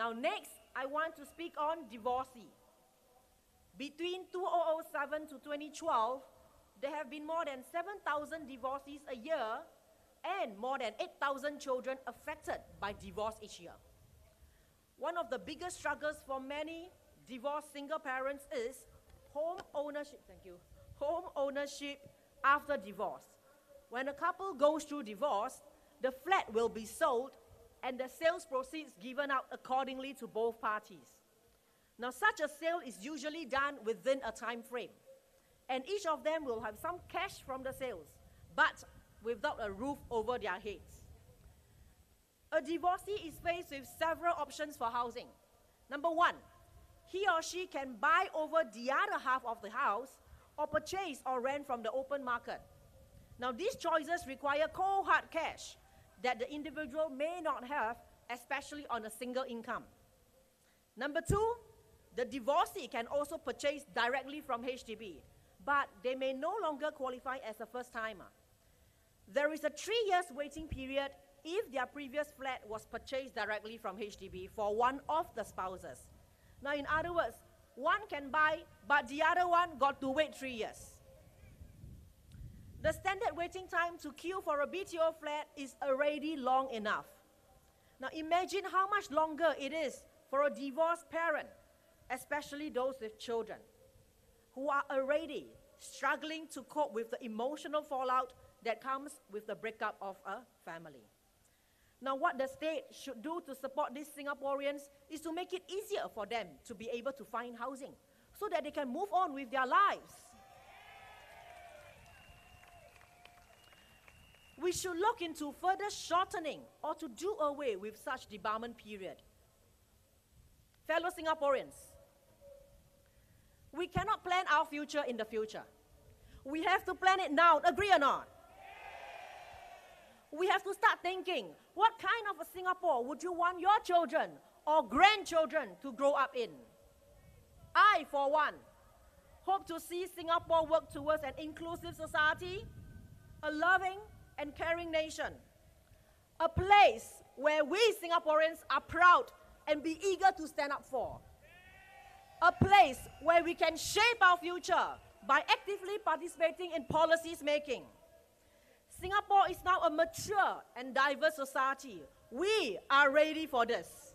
Now, next, I want to speak on divorcee. Between 2007 to 2012, there have been more than 7,000 divorces a year and more than 8,000 children affected by divorce each year. One of the biggest struggles for many divorced single parents is home ownership. Thank you. Home ownership after divorce. When a couple goes through divorce, the flat will be sold and the sales proceeds given out accordingly to both parties. Now, such a sale is usually done within a time frame, and each of them will have some cash from the sales, but without a roof over their heads. A divorcee is faced with several options for housing. Number one, he or she can buy over the other half of the house or purchase or rent from the open market. Now, these choices require cold hard cash that the individual may not have, especially on a single income. Number two, the divorcee can also purchase directly from HDB, but they may no longer qualify as a first timer. There is a three years waiting period if their previous flat was purchased directly from HDB for one of the spouses. Now, in other words, one can buy, but the other one got to wait three years. The standard waiting time to queue for a BTO flat is already long enough. Now, imagine how much longer it is for a divorced parent, especially those with children, who are already struggling to cope with the emotional fallout that comes with the breakup of a family. Now, what the state should do to support these Singaporeans is to make it easier for them to be able to find housing so that they can move on with their lives. We should look into further shortening or to do away with such debarment period. Fellow Singaporeans, we cannot plan our future in the future. We have to plan it now, agree or not? we have to start thinking what kind of a Singapore would you want your children or grandchildren to grow up in? I, for one, hope to see Singapore work towards an inclusive society, a loving and caring nation, a place where we Singaporeans are proud and be eager to stand up for, a place where we can shape our future by actively participating in policies making Singapore is now a mature and diverse society. We are ready for this.